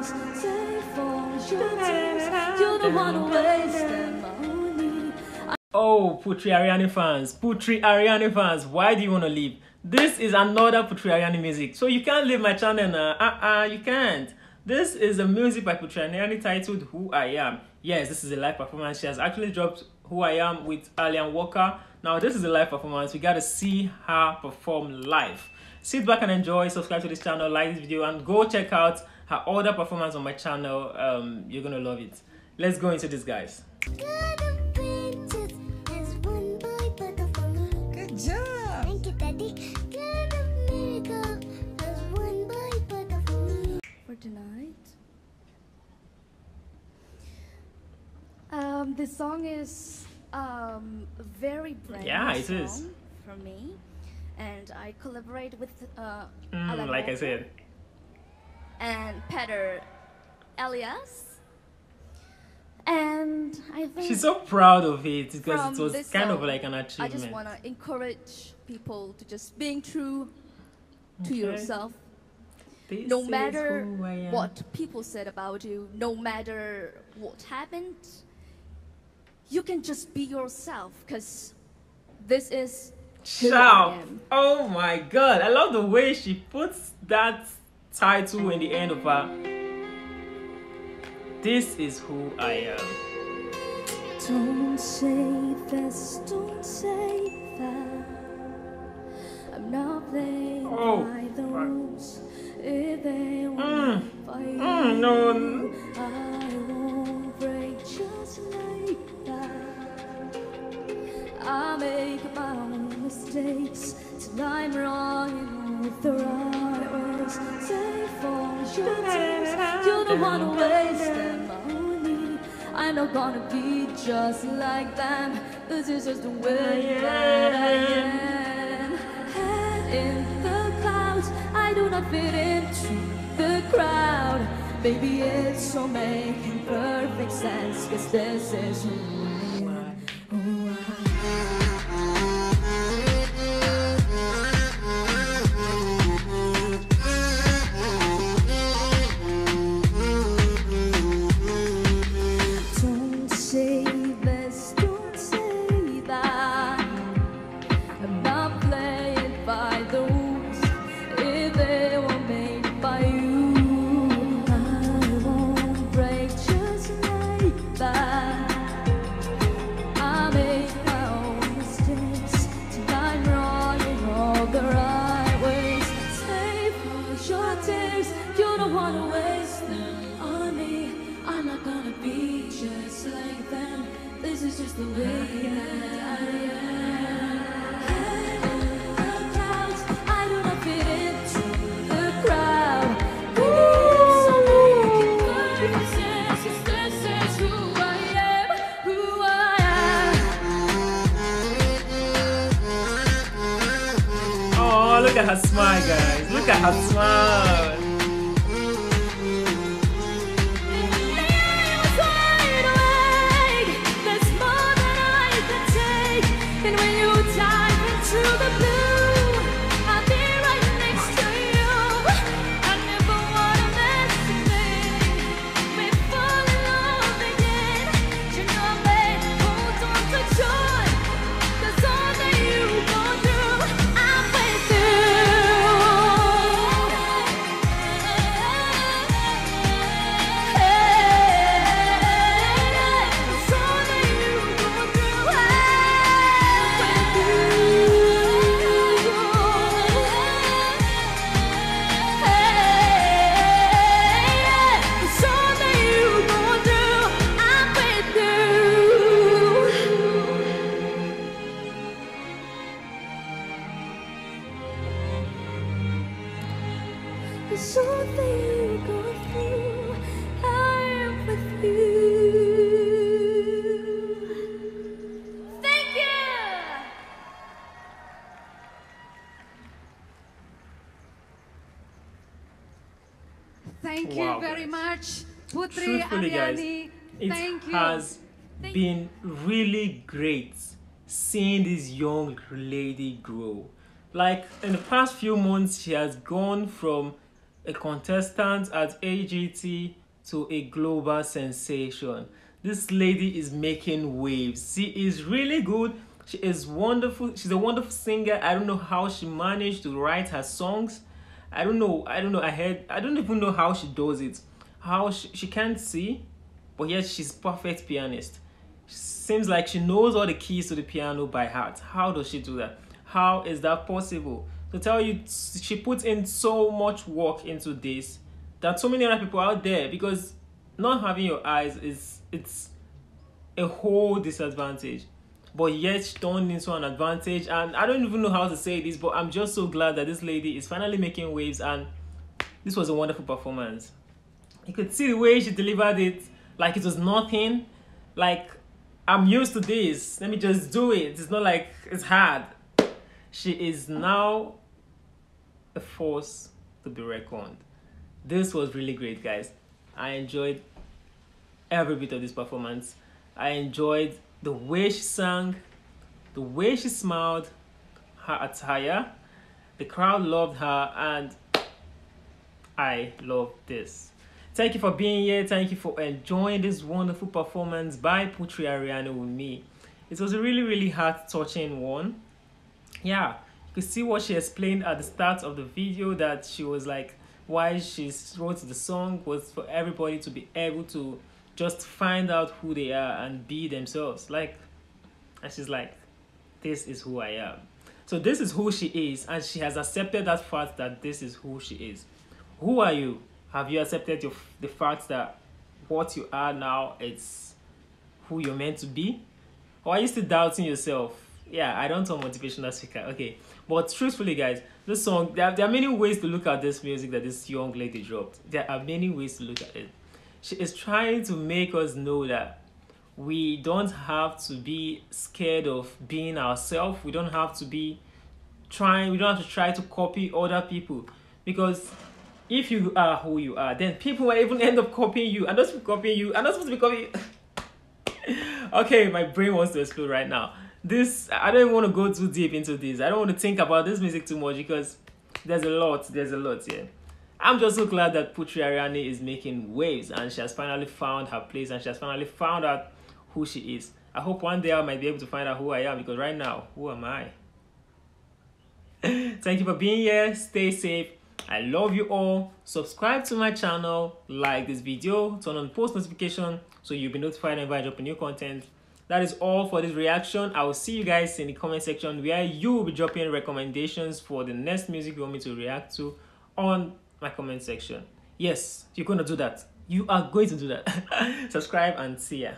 all your. You're the one who. Oh, Putri Ariani fans, Putri Ariani fans, why do you want to leave? This is another Putri Ariani music, so you can't leave my channel now. Uh-uh, you can't. This is a music by Putri Ariani titled Who I Am. Yes, this is a live performance. She has actually dropped Who I Am with Alan Walker. Now, this is a live performance. We got to see her perform live. Sit back and enjoy. Subscribe to this channel, like this video, and go check out her other performance on my channel. Um, you're going to love it. Let's go into this, guys. Good job. Thank you, Daddy. God of miracle has one boy but for tonight. Um, this song is um, very brand Yeah, new it is. song for me, and I collaborate with uh, Mm, like I said. And Peder Elias. And I think She's so proud of it because it was kind of like an achievement. I just want to encourage people to just being true to Okay. yourself. This No matter who I am. what people said about you, no matter what happened, you can just be yourself because this is Shout! Oh my god, I love the way she puts that title in the end of her. This is who I am. Don't say this, don't say that. I'm not playing Oh, by those. If they Mm, won't fight mm, no. I won't break just like that. I make my own mistakes till I'm wrong with the right ways. Save all your tears. You don't wanna waste them on me. I'm not gonna be just like them. This is just the way that I am. Head in the clouds, I do not fit into the crowd. Maybe it's all making perfect sense, cause this is who I am. Who look at her smile, guys. Look at her smile. You very much, Putri Truthfully, guys, Ariani. It Thank you. has Thank been really great seeing this young lady grow. Like in the past few months, she has gone from a contestant at AGT to a global sensation. This lady is making waves. She is really good. She is wonderful. She's a wonderful singer. I don't know how she managed to write her songs. I don't know. I don't know. I heard. I don't even know how she does it. How she, she can't see, but yet she's perfect pianist. She seems like she knows all the keys to the piano by heart. How does she do that? How is that possible? To tell you, she puts in so much work into this that so many other people out there because not having your eyes is it's a whole disadvantage. but yet turned into an advantage. And I don't even know how to say this, but I'm just so glad that this lady is finally making waves. And this was a wonderful performance. You could see the way she delivered it, like it was nothing. Like, I'm used to this. Let me just do it. It's not like it's hard. She is now a force to be reckoned. This was really great, guys. I enjoyed every bit of this performance. I enjoyed the way she sang the way she smiled her attire. The crowd loved her and i love this. Thank you for being here. Thank you for enjoying this wonderful performance by putri ariani with me. It was a really really heart touching one. Yeah you could see what she explained at the start of the video that she was like why she wrote the song was for everybody to be able to just find out who they are and be themselves. Like and she's like this is who i am. So this is who she is and she has accepted that fact that this is who she is. Who are you? Have you accepted your, the fact that what you are now it's who you're meant to be? Or are you still doubting yourself? Yeah i don't know motivational speaker. Okay. But truthfully guys this song there there are many ways to look at this music that this young lady dropped. There are many ways to look at it she is trying to make us know that we don't have to be scared of being ourselves. We don't have to be trying we don't have to try to copy other people. Because if you are who you are then people will even end up copying you. And those people copying you? And not supposed to be copying okay my brain wants to explode right now. This i don't want to go too deep into this. I don't want to think about this music too much because there's a lot there's a lot here i'm just so glad that putri Ariani is making waves and she has finally found her place and she has finally found out who she is. I hope one day i might be able to find out who i am because right now who am i? Thank you for being here. Stay safe. I love you all. Subscribe to my channel. Like this video. Turn on post notification so you'll be notified whenever i drop new content. That is all for this reaction. I will see you guys in the comment section where you will be dropping recommendations for the next music you want me to react to on my comment section. Yes you're gonna do that. You are going to do that. Subscribe and see ya